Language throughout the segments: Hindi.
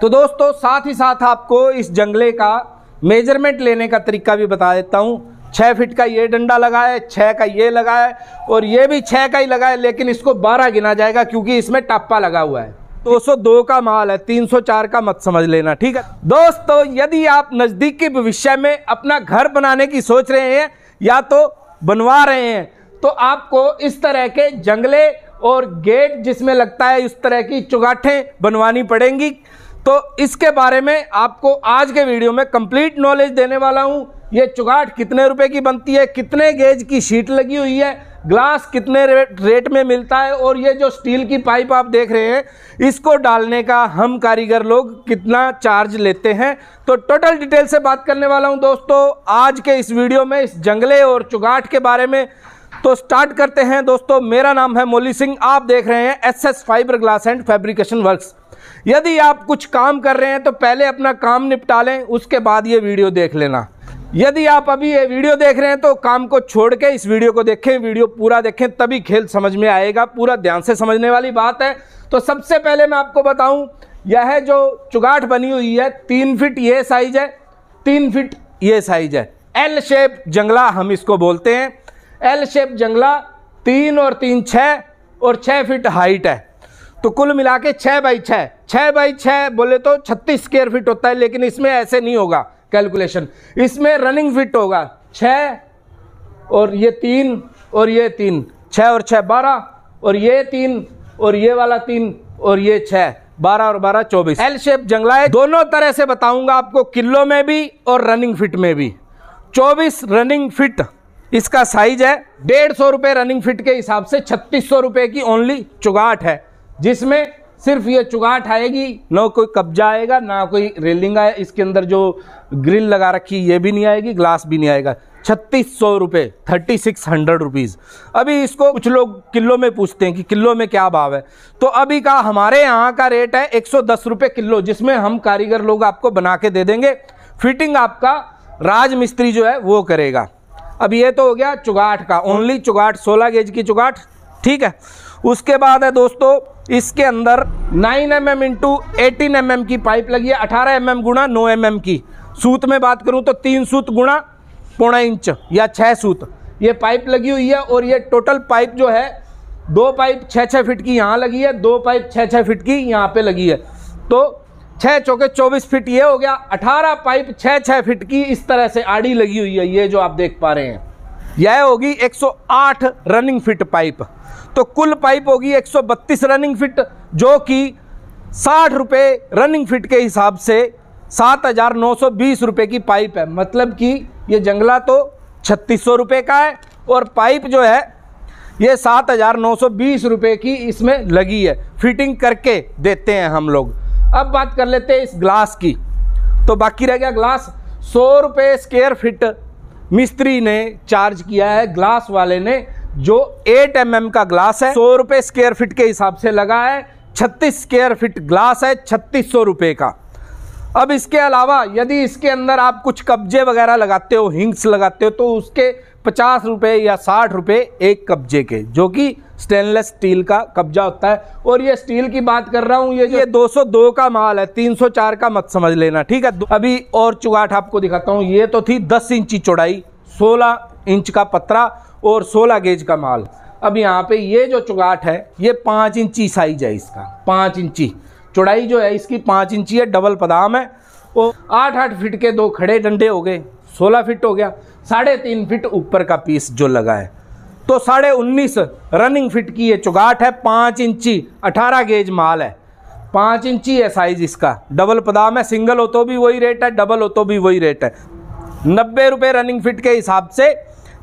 तो दोस्तों, साथ ही साथ आपको इस जंगले का मेज़रमेंट लेने का तरीका भी बता देता हूँ। छः फिट का ये डंडा लगा है छः का ये लगाए और ये भी छः का ही लगाए लेकिन इसको बारह गिना जाएगा क्योंकि इसमें टाप्पा लगा हुआ है। 202 का माल है 304 का मत समझ लेना, ठीक है? दोस्तों, यदि आप नज़दीक के भविष्य में अपना घर बनाने की सोच रहे हैं, या तो बनवा रहे हैं तो आपको इस तरह के जंगले और गेट जिसमें लगता है इस तरह की चुगाठें बनवानी पड़ेंगी। तो इसके बारे में आपको आज के वीडियो में कंप्लीट नॉलेज देने वाला हूँ। ये चुगाट कितने रुपए की बनती है, कितने गेज की शीट लगी हुई है ग्लास कितने रेट रेट में मिलता है, और ये जो स्टील की पाइप आप देख रहे हैं, इसको डालने का हम कारीगर लोग कितना चार्ज लेते हैं। तो टोटल डिटेल से बात करने वाला हूँ दोस्तों, आज के इस वीडियो में, इस जंगले और चुगाट के बारे में। तो स्टार्ट करते हैं दोस्तों, मेरा नाम है मोली सिंह, आप देख रहे हैं S S fibre glass and fabrication works यदि आप कुछ काम कर रहे हैं तो पहले अपना काम निपटा लें, उसके बाद ये वीडियो देख लेना। यदि आप अभी ये वीडियो देख रहे हैं तो काम को छोड़ के इस वीडियो को देखें, वीडियो पूरा देखें, तभी खेल समझ में आएगा, पूरा ध्यान से समझने वाली बात है। तो सबसे पहले मैं आपको बताऊँ, यह जो चुगाट बनी हुई है, तीन फिट ये साइज़ है, तीन फिट ये साइज़ है। एल शेप जंगला हम इसको बोलते हैं। एल शेप जंगला तीन और तीन छः और छः फिट हाइट है। तो कुल मिला के छः बाई छः छः बाई छः बोले तो छत्तीस स्क्वेयर फिट होता है, लेकिन इसमें ऐसे नहीं होगा कैलकुलेशन इसमें रनिंग फिट होगा। छः और ये तीन और ये तीन। छः और छः बारह और ये तीन और ये वाला तीन और ये छः बारह और बारह चौबीस। एल शेप जंगला है। दोनों तरह से बताऊँगा आपको किलो में भी और रनिंग फिट में भी। चौबीस रनिंग फिट इसका साइज़ है। डेढ़ सौ रुपये रनिंग फिट के हिसाब से छत्तीस सौ रुपये की ओनली चुगाट है। जिसमें सिर्फ़ ये चुगाट आएगी, ना कोई कब्जा आएगा, ना कोई रेलिंग आए, इसके अंदर जो ग्रिल लगा रखी, ये भी नहीं आएगी, ग्लास भी नहीं आएगा। छत्तीस सौ रुपये थर्टी सिक्स हंड्रेड रुपीज़ अभी इसको कुछ लोग किलो में पूछते हैं कि किलो में क्या भाव है। तो अभी का हमारे यहाँ का रेट है एक सौ दस रुपये किलो जिसमें हम कारीगर लोग आपको बना के दे देंगे। फिटिंग आपका राज मिस्त्री जो है, वो करेगा। अब ये तो हो गया चुगाट का ओनली चुगाट 16 गेज की चुगाट, ठीक है। उसके बाद है दोस्तों इसके अंदर 9 M M into eighteen M M की पाइप लगी है 18 एम एम गुणा नौ एम एम की। सूत में बात करूँ तो तीन सूत गुणा पौना इंच या छः सूत। ये पाइप लगी हुई है और ये टोटल पाइप जो है, दो पाइप छः छः फिट की यहाँ लगी है, दो पाइप छः छः फिट की यहाँ पे लगी है। तो छः चौके चौबीस फिट ये हो गया, अठारह पाइप छः छः फिट की इस तरह से आड़ी लगी हुई है, ये जो आप देख पा रहे हैं। यह होगी 108 रनिंग फिट पाइप तो कुल पाइप होगी 132 रनिंग फिट जो कि साठ रुपये रनिंग फिट के हिसाब से सात हज़ार नौ सौ बीस रुपये की पाइप है। मतलब कि ये जंगला तो छत्तीस सौ रुपये का है और पाइप जो है, ये सात हज़ार नौ सौ बीस रुपये की इसमें लगी है। फिटिंग करके देते हैं हम लोग। अब बात कर लेते हैं इस ग्लास की। तो बाकी रह गया ग्लास सौ रुपये स्क्वेयर फिट मिस्त्री ने चार्ज किया है ग्लास वाले ने, जो 8 एम mm का ग्लास है, सौ रुपये स्क्वेयर फिट के हिसाब से लगा है, छत्तीस स्क्वेयर फिट ग्लास है, छत्तीस सौ रुपये का। अब इसके अलावा, यदि इसके अंदर आप कुछ कब्जे वगैरह लगाते हो हिंग्स लगाते हो तो उसके पचास रुपये या साठ रुपये एक कब्जे के, जो कि स्टेनलेस स्टील का कब्जा होता है। और ये स्टील की बात कर रहा हूँ, ये ये 202 का माल है 304 का मत समझ लेना, ठीक है? अभी और चुगाट आपको दिखाता हूँ, ये तो थी 10 इंची चौड़ाई 16 इंच का पतरा और 16 गेज का माल। अब यहाँ पे ये जो चुगाट है, ये पाँच इंची साइज़ है इसका, पाँच इंची। चौड़ाई जो है, इसकी पाँच इंची है, डबल पदाम है। वो आठ आठ फिट के दो खड़े डंडे हो गए, सोलह फिट हो गया, साढ़े तीन फिट ऊपर का पीस जो लगा है। तो साढ़े उन्नीस रनिंग फिट की ये चुगाट है, पाँच इंची, अठारह गेज माल है। पाँच इंची है साइज़ इसका। डबल पदाम है सिंगल हो तो भी वही रेट है डबल हो तो भी वही रेट है। नब्बे रुपये रनिंग फिट के हिसाब से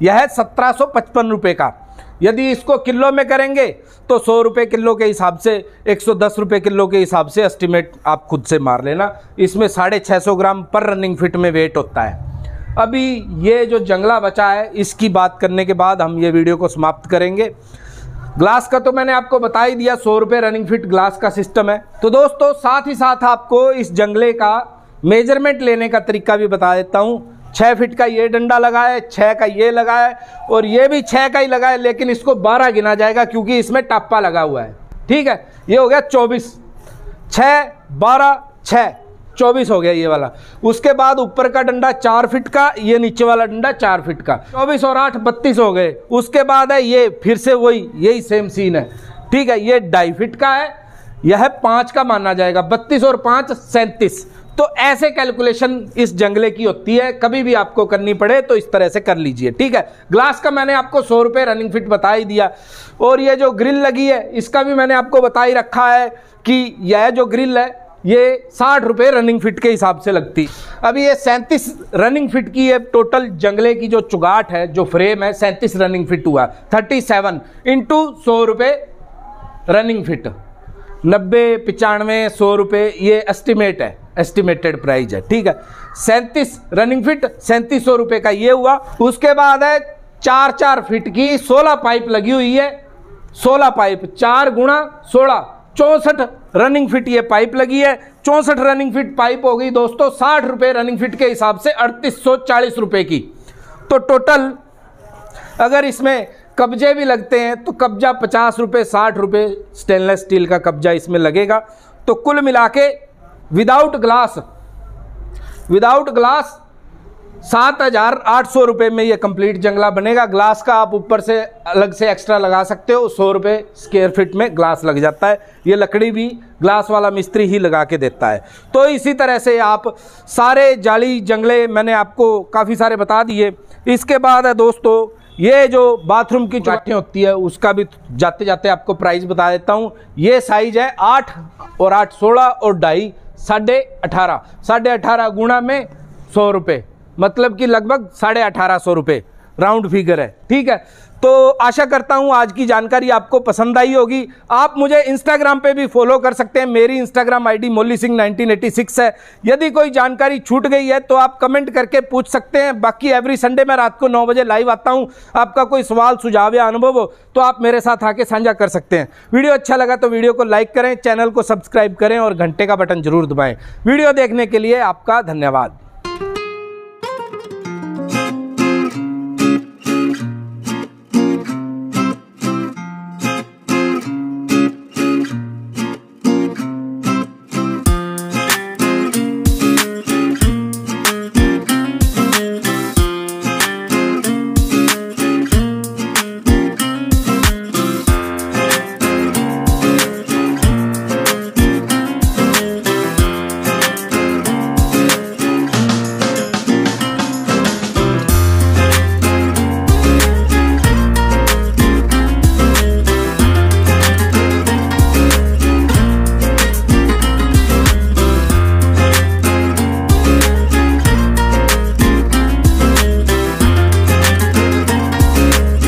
यह है सत्रह सौ पचपन रुपये का। यदि इसको किलो में करेंगे तो सौ रुपये किलो के हिसाब से, एक सौ दस रुपये किलो के हिसाब से एस्टिमेट आप खुद से मार लेना। इसमें साढ़े छः सौ ग्राम पर रनिंग फिट में वेट होता है। अभी ये जो जंगला बचा है, इसकी बात करने के बाद हम ये वीडियो को समाप्त करेंगे। ग्लास का तो मैंने आपको बता ही दिया, सौ रुपये रनिंग फिट ग्लास का सिस्टम है। तो दोस्तों, साथ ही साथ आपको इस जंगले का मेज़रमेंट लेने का तरीका भी बता देता हूँ। छः फिट का ये डंडा लगा है छः का ये लगा है, और ये भी छः का ही लगा है, लेकिन इसको बारह गिना जाएगा क्योंकि इसमें टप्पा लगा हुआ है। ठीक है, ये हो गया चौबीस। छः बारह छः चौबीस हो गया ये वाला। उसके बाद ऊपर का डंडा चार फिट का, ये नीचे वाला डंडा चार फिट का। चौबीस और आठ बत्तीस हो गए। उसके बाद है ये, फिर से वही, यही सेम सीन है। ठीक है, ये ढाई फिट का है। यह पाँच का माना जाएगा। बत्तीस और पाँच, सैंतीस। तो ऐसे कैलकुलेशन इस जंगले की होती है। कभी भी आपको करनी पड़े तो इस तरह से कर लीजिए। ठीक है ग्लास का मैंने आपको सौ रुपये रनिंग फिट बता ही दिया। और ये जो ग्रिल लगी है, इसका भी मैंने आपको बता ही रखा है कि यह जो ग्रिल है ये साठ रुपये रनिंग फिट के हिसाब से लगती। अभी ये सैंतीस रनिंग फिट की है टोटल जंगले की जो चुगाट है, जो फ्रेम है, सैंतीस रनिंग फिट हुआ। थर्टी सेवन इंटू सौ रुपये रनिंग फिट नब्बे, पचानवे, सौ रुपये ये एस्टिमेट है एस्टिमेटेड प्राइस है, ठीक है? सैंतीस रनिंग फिट सैंतीस सौ रुपये का ये हुआ। उसके बाद है चार चार फिट की सोलह पाइप लगी हुई है। सोलह पाइप चार गुणा सोलह। चौंसठ रनिंग फिट ये पाइप लगी है। चौंसठ रनिंग फिट पाइप हो गई दोस्तों, साठ रुपये रनिंग फिट के हिसाब से अड़तीस सौ चालीस रुपये की। तो टोटल अगर इसमें कब्जे भी लगते हैं तो कब्जा पचास रुपये साठ रुपये स्टेनलेस स्टील का कब्जा इसमें लगेगा। तो कुल मिला के विदाउट ग्लास विदाउट ग्लास सात हज़ार आठ सौ रुपये में ये कंप्लीट जंगला बनेगा। ग्लास का आप ऊपर से अलग से एक्स्ट्रा लगा सकते हो। सौ रुपये स्क्वेयर फीट में ग्लास लग जाता है। ये लकड़ी भी ग्लास वाला मिस्त्री ही लगा के देता है। तो इसी तरह से आप सारे जाली जंगले, मैंने आपको काफ़ी सारे बता दिए। इसके बाद है दोस्तों, ये जो बाथरूम की चौटें होती है, उसका भी जाते जाते आपको प्राइस बता देता हूँ। ये साइज़ है आठ और आठ सोलह और ढाई, साढ़े अठारह। साढ़े अठारह गुणा में सौ रुपये मतलब कि लगभग साढ़े अठारह सौ रुपये राउंड फिगर है, ठीक है? तो आशा करता हूँ आज की जानकारी आपको पसंद आई होगी। आप मुझे इंस्टाग्राम पे भी फॉलो कर सकते हैं। मेरी इंस्टाग्राम आईडी मोली सिंह 1986 है। यदि कोई जानकारी छूट गई है तो आप कमेंट करके पूछ सकते हैं। बाकी एवरी संडे मैं रात को 9 बजे लाइव आता हूँ। आपका कोई सवाल, सुझाव या अनुभव हो तो आप मेरे साथ आके साझा कर सकते हैं। वीडियो अच्छा लगा तो वीडियो को लाइक करें, चैनल को सब्सक्राइब करें और घंटे का बटन ज़रूर दबाएँ। वीडियो देखने के लिए आपका धन्यवाद।